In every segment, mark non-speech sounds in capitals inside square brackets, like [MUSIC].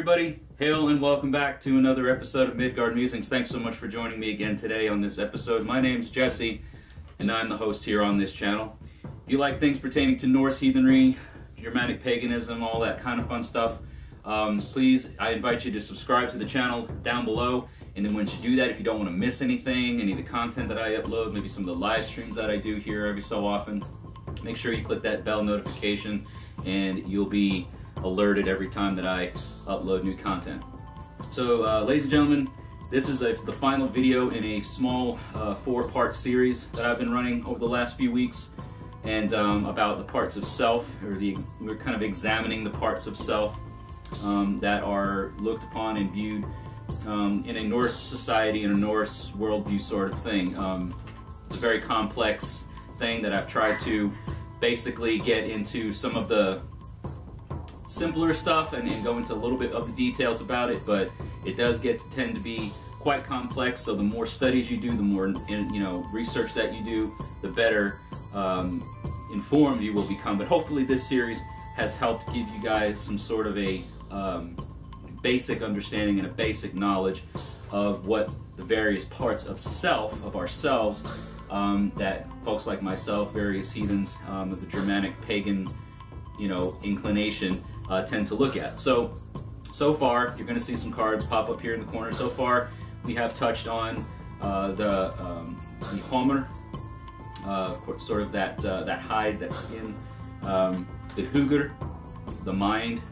Everybody. Hail and welcome back to another episode of Midgard Musings. Thanks so much for joining me again today on this episode. My name's Jesse, and I'm the host here on this channel. If you like things pertaining to Norse heathenry, Germanic paganism, all that kind of fun stuff, um, please, I invite you to subscribe to the channel down below. And then once you do that, if you don't want to miss anything, any of the content that I upload, maybe some of the live streams that I do here every so often, make sure you click that bell notification and you'll be alerted every time that I upload new content. So, uh, ladies and gentlemen, this is a, the final video in a small uh, four-part series that I've been running over the last few weeks, and um, about the parts of self, or the we're kind of examining the parts of self um, that are looked upon and viewed um, in a Norse society, in a Norse worldview sort of thing. Um, it's a very complex thing that I've tried to basically get into some of the simpler stuff and, go into a little bit of the details about it, but it does get to tend to be quite complex. So the more studies you do, the more you know research that you do, the better um, informed you will become. But hopefully, this series has helped give you guys some sort of a um, basic understanding and a basic knowledge of what the various parts of self, of ourselves, um, that folks like myself, various heathens um, of the Germanic pagan, you know, inclination uh, tend to look at. So, so far, you're going to see some cards pop up here in the corner. So far, we have touched on uh, the um, the Hamr, uh, sort of that uh, that hide, that skin, um, the Hugr, the mind,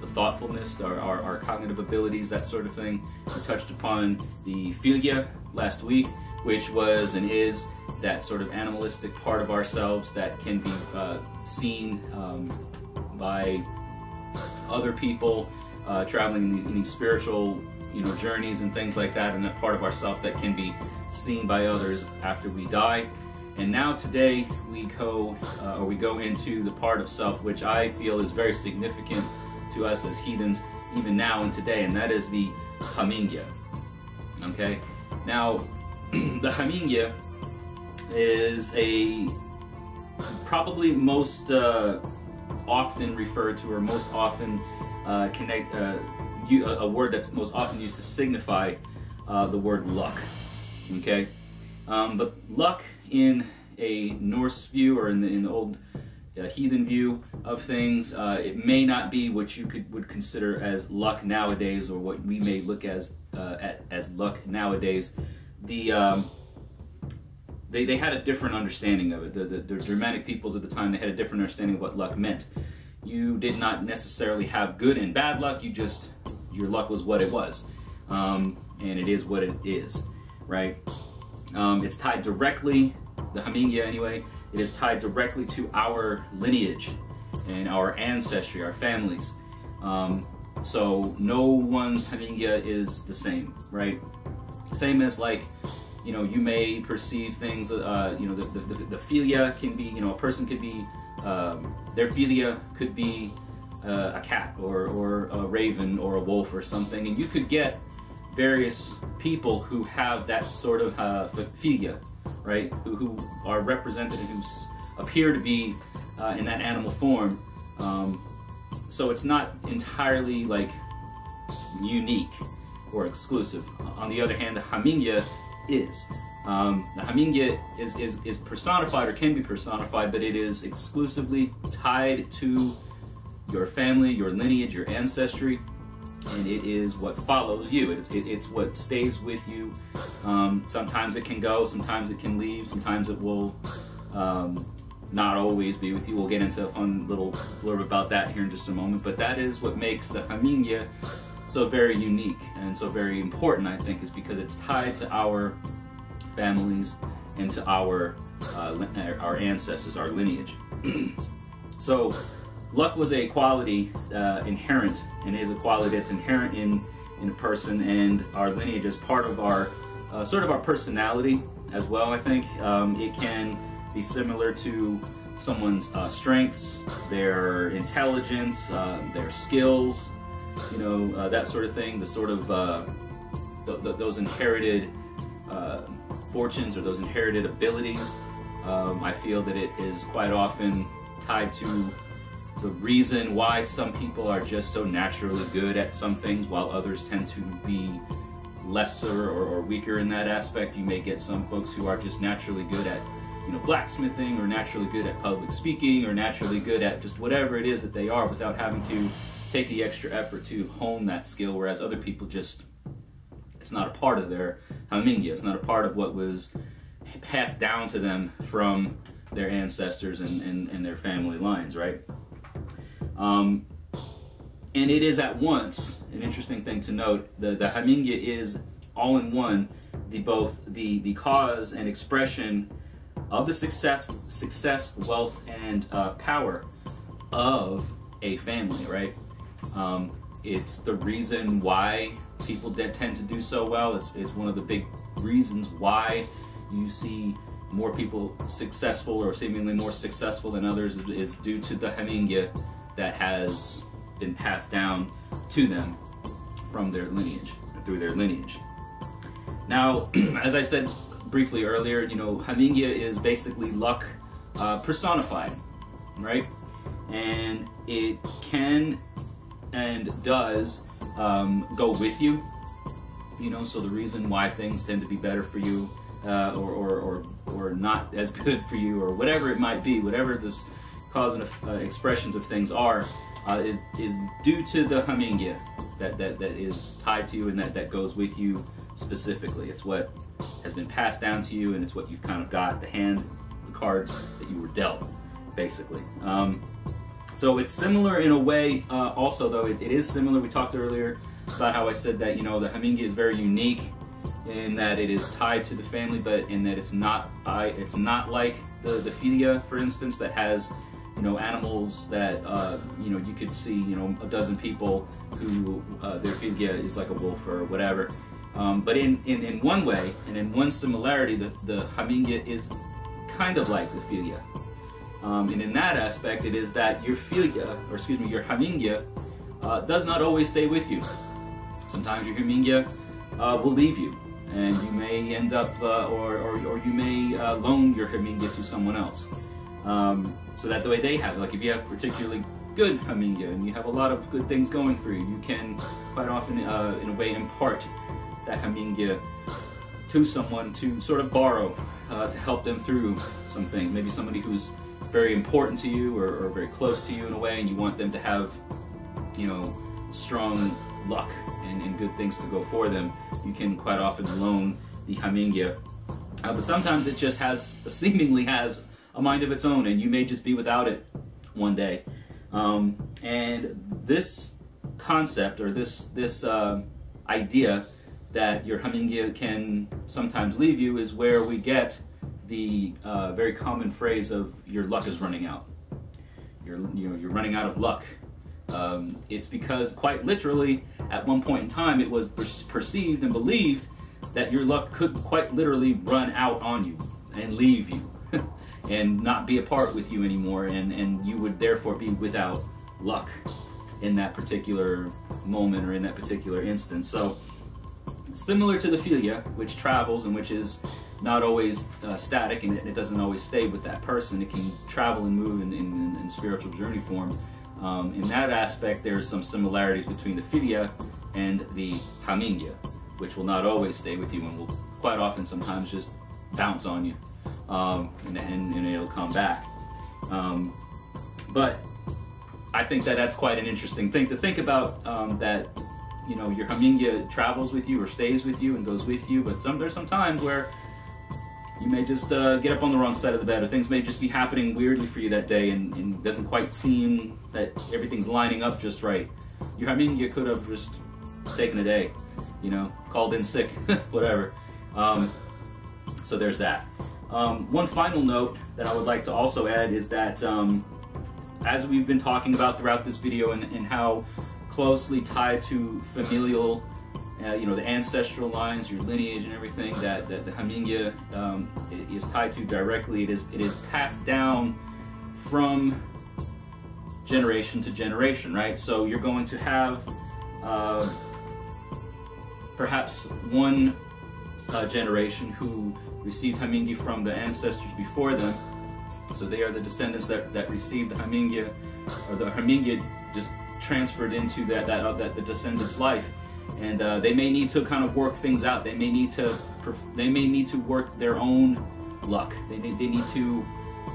the thoughtfulness, our, our, our, cognitive abilities, that sort of thing. We touched upon the Fylgja last week, which was and is that sort of animalistic part of ourselves that can be uh, seen um, by other people uh, traveling in these, in these, spiritual you know journeys and things like that and that part of ourself that can be seen by others after we die and now today we go uh, or we go into the part of self which I feel is very significant to us as heathens even now and today, and that is the Hamingja. Okay, now [CLEARS THROAT] the Hamingja is a probably most uh, often referred to or most often uh, connect uh, you, a, word that's most often used to signify uh, the word luck. Okay, um, but luck in a Norse view or in the, in the old a heathen view of things. Uh, it may not be what you could would consider as luck nowadays, or what we may look as uh, at, as luck nowadays. The um, they, they had a different understanding of it. The, the, the Germanic peoples at the time they had a different understanding of what luck meant. You did not necessarily have good and bad luck. You just your luck was what it was, um, and it is what it is, right? Um, it's tied directly, the Hamingja anyway, it is tied directly to our lineage and our ancestry, our families. Um, so no one's Hamingja is the same, right? Same as like, you know, you may perceive things, uh, you know, the, the, the Fylgja can be, you know, a person could be, um, their Fylgja could be uh, a cat or, or a raven or a wolf or something, and you could get various people who have that sort of uh, Fylgja, right? Who, who are represented and who appear to be uh, in that animal form. Um, so it's not entirely like unique or exclusive. On the other hand, the Hamingja is. Um, the Hamingja is, is, is personified or can be personified, but it is exclusively tied to your family, your lineage, your ancestry and it is what follows you. It's, it, it's what stays with you. Um, sometimes it can go, sometimes it can leave, sometimes it will um, not always be with you. We'll get into a fun little blurb about that here in just a moment, but that is what makes the Hamingja so very unique and so very important, I think, is because it's tied to our families and to our, uh, our ancestors, our lineage. [CLEARS THROAT] so luck was a quality uh, inherent and is a quality that's inherent in in a person and our lineage is part of our uh, sort of our personality as well I think um, it can be similar to someone's uh, strengths their intelligence uh, their skills you know uh, that sort of thing the sort of uh, th th those inherited fortunes or those inherited abilities um, I feel that it is quite often tied to the reason why some people are just so naturally good at some things while others tend to be lesser or, or, weaker in that aspect. You may get some folks who are just naturally good at, you know, blacksmithing or naturally good at public speaking or naturally good at just whatever it is that they are without having to take the extra effort to hone that skill, whereas other people just, it's not a part of their hamingja. It's not a part of what was passed down to them from their ancestors and, and, and their family lines, right? Um, and it is at once an interesting thing to note. The the hamingja is all in one, the both the the cause and expression of the success, success, wealth, and uh, power of a family. Right. Um, it's the reason why people tend to do so well. It's, it's one of the big reasons why you see more people successful or seemingly more successful than others is, due to the hamingja that has been passed down to them from their lineage, through their lineage. Now, [CLEARS THROAT] as I said briefly earlier, you know, Hamingja is basically luck uh, personified, right? And it can and does um, go with you, you know, so the reason why things tend to be better for you uh, or, or, or, or not as good for you or whatever it might be, whatever this cause and uh, expressions of things are, uh, is, is due to the hamingja that, that, that is tied to you and that, that goes with you specifically. It's what has been passed down to you and it's what you've kind of got, the hand, the cards that you were dealt, basically. Um, so it's similar in a way, uh, also though, it, it is similar, we talked earlier about how I said that, you know, the hamingja is very unique in that it is tied to the family, but in that it's not, it's not like the, the Fylgja, for instance, that has you know, animals that, uh, you know, you could see, you know, a dozen people who uh, their Fylgja is like a wolf or whatever. Um, but in, in, in one way, and in one similarity, the, the hamingja is kind of like the Fylgja. Um, and in that aspect, it is that your Fylgja, or excuse me, your hamingja, uh, does not always stay with you. Sometimes your hamingja uh, will leave you, and you may end up, uh, or, or, or you may uh, loan your hamingja to someone else. Um, so that the way they have. Like if you have particularly good hamingja and you have a lot of good things going for you, you can quite often, uh, in a way, impart that hamingja to someone to sort of borrow uh, to help them through some things. Maybe somebody who's very important to you or, or, very close to you in a way, and you want them to have, you know, strong luck and, and good things to go for them. You can quite often loan the hamingja, uh, but sometimes it just has [LAUGHS] seemingly has a mind of its own, and you may just be without it one day. Um, and this concept or this this uh, idea that your hamingja can sometimes leave you is where we get the uh, very common phrase of your luck is running out. You're you know you're running out of luck. Um, it's because quite literally at one point in time it was per- perceived and believed that your luck could quite literally run out on you and leave you [LAUGHS] and not be a part with you anymore, and, and you would therefore be without luck in that particular moment or in that particular instance. So, similar to the Fylgja, which travels and which is not always uh, static and it doesn't always stay with that person, it can travel and move in, in, in spiritual journey form. Um, in that aspect, there's some similarities between the Fylgja and the hamingja, which will not always stay with you and will quite often sometimes just bounce on you um, and, and, and, it'll come back. Um, but I think that that's quite an interesting thing to think about. Um, that you know your hamingja travels with you or stays with you and goes with you, but some there's some times where you may just uh, get up on the wrong side of the bed, or things may just be happening weirdly for you that day, and, and doesn't quite seem that everything's lining up just right. Your hamingja could have just taken a day, you know, called in sick, [LAUGHS] whatever. Um, so there's that. Um, one final note that I would like to also add is that um, as we've been talking about throughout this video and, and how closely tied to familial, uh, you know, the ancestral lines, your lineage and everything that, that the Hamingja um, is tied to directly, it is, it is passed down from generation to generation, right? So you're going to have uh, perhaps one uh, generation who received Hamingja from the ancestors before them, So they are the descendants that, that received the Hamingja, or the Hamingja just transferred into that that uh, that the descendant's life, and uh, they may need to kind of work things out. They may need to they may need to work their own luck. They need they need to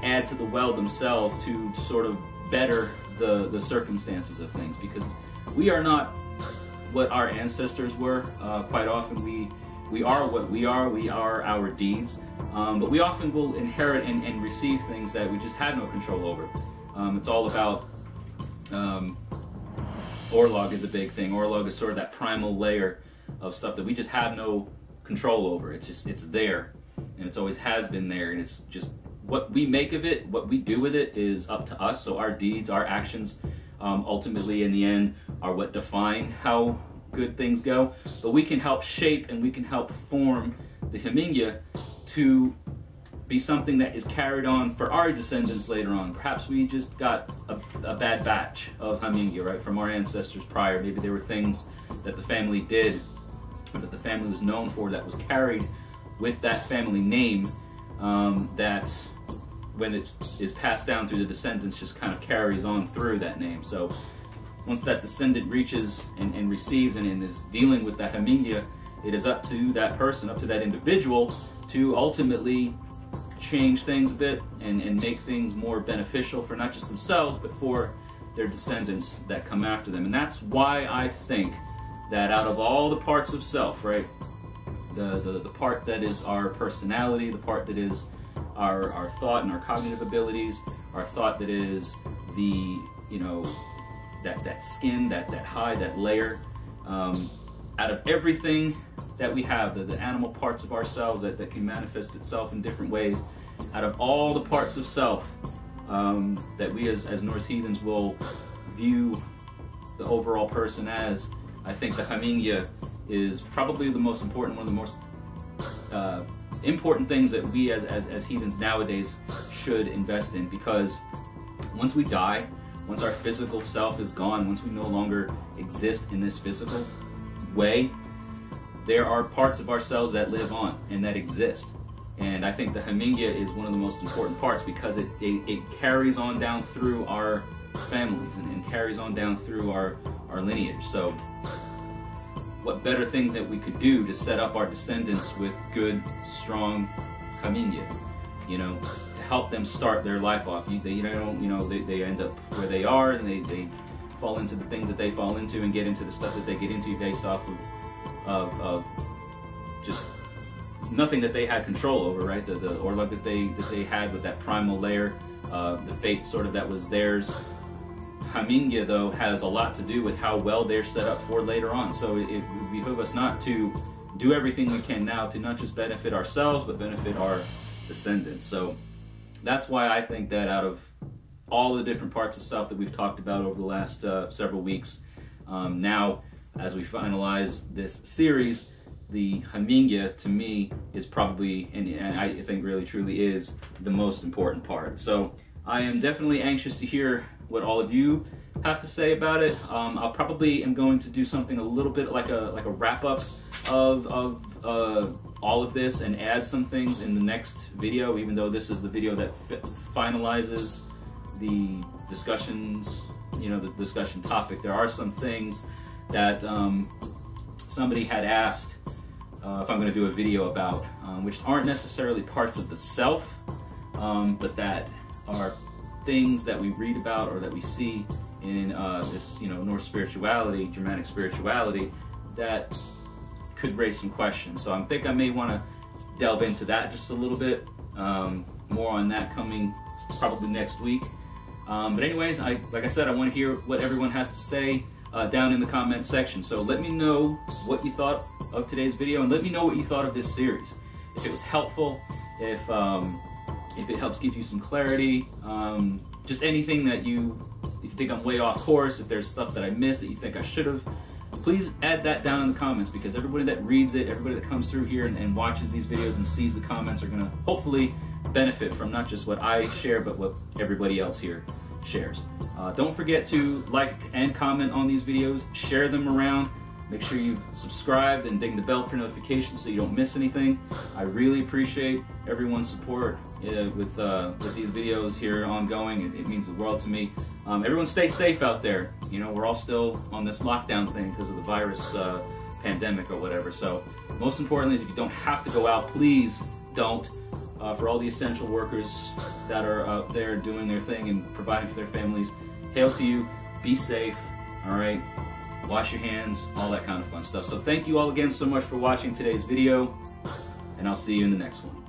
add to the well themselves to sort of better the the circumstances of things because we are not what our ancestors were. Uh, quite often we we are what we are. We are our deeds. Um, but we often will inherit and, and, receive things that we just have no control over. Um, it's all about um, Orlog is a big thing. Orlog is sort of that primal layer of stuff that we just have no control over. It's just it's there, and it's always has been there, and it's just what we make of it, what we do with it, is up to us. So our deeds, our actions, um, ultimately in the end, are what define how good things go. But we can help shape and we can help form the Hamingja to be something that is carried on for our descendants later on. Perhaps we just got a, a bad batch of Hamingja, right, from our ancestors prior. Maybe there were things that the family did or that the family was known for that was carried with that family name um, that when it is passed down through the descendants just kind of carries on through that name. So once that descendant reaches and, and receives and, and, is dealing with that Hamingja, it is up to that person, up to that individual to ultimately change things a bit and, and make things more beneficial for not just themselves, but for their descendants that come after them. And that's why I think that out of all the parts of self, right, the, the, the part that is our personality, the part that is our, our thought and our cognitive abilities, our thought that is the, you know, that, that skin, that, that hide, that layer, um, out of everything that we have, the, the animal parts of ourselves that, that can manifest itself in different ways, out of all the parts of self um, that we as, as Norse heathens will view the overall person as, I think the Hamingja is probably the most important, one of the most uh, important things that we as, as, as heathens nowadays should invest in. Because once we die, once our physical self is gone, once we no longer exist in this physical way, there are parts of ourselves that live on and that exist. And I think the Hamingja is one of the most important parts because it, it, it carries on down through our families and, and, carries on down through our, our lineage. So, what better thing that we could do to set up our descendants with good, strong Hamingja? You know, to help them start their life off. You, they, you know, you know, they, they end up where they are and they, they fall into the things that they fall into and get into the stuff that they get into based off of of, of just nothing that they had control over, right? The, the or that they that they had with that primal layer, uh, the fate sort of that was theirs. Hamingja though has a lot to do with how well they're set up for later on. So it, it behoove us not to do everything we can now to not just benefit ourselves but benefit our descendants. So that's why I think that out of all the different parts of self that we've talked about over the last uh, several weeks, um, now as we finalize this series, the Hamingja to me is probably, and, I think really truly is, the most important part. So I am definitely anxious to hear what all of you have to say about it. Um, I'll probably am going to do something a little bit like a like a wrap up of of uh, all of this and add some things in the next video. Even though this is the video that finalizes the discussions, you know, the discussion topic. There are some things that um, somebody had asked uh, if I'm going to do a video about, um, which aren't necessarily parts of the self, um, but that are things that we read about or that we see in uh, this, you know, Norse spirituality, Germanic spirituality, that could raise some questions. So I think I may want to delve into that just a little bit. Um, more on that coming probably next week. Um, but anyways, I like I said, I want to hear what everyone has to say uh, down in the comment section. So let me know what you thought of today's video and let me know what you thought of this series. If it was helpful, if um, if it helps give you some clarity, um, just anything that you if you think I'm way off course, if there's stuff that I missed that you think I should have, please add that down in the comments because everybody that reads it, everybody that comes through here and, and watches these videos and sees the comments are gonna hopefully benefit from not just what I share, but what everybody else here shares. Uh, don't forget to like and comment on these videos, share them around. Make sure you subscribe and ding the bell for notifications so you don't miss anything. I really appreciate everyone's support uh, with uh, with these videos here ongoing. It, it means the world to me. Um, everyone stay safe out there. You know, we're all still on this lockdown thing because of the virus uh, pandemic or whatever. So most importantly is if you don't have to go out, please don't. Uh, for all the essential workers that are out there doing their thing and providing for their families, hail to you. Be safe. All right wash your hands, all that kind of fun stuff. So thank you all again so much for watching today's video, and I'll see you in the next one.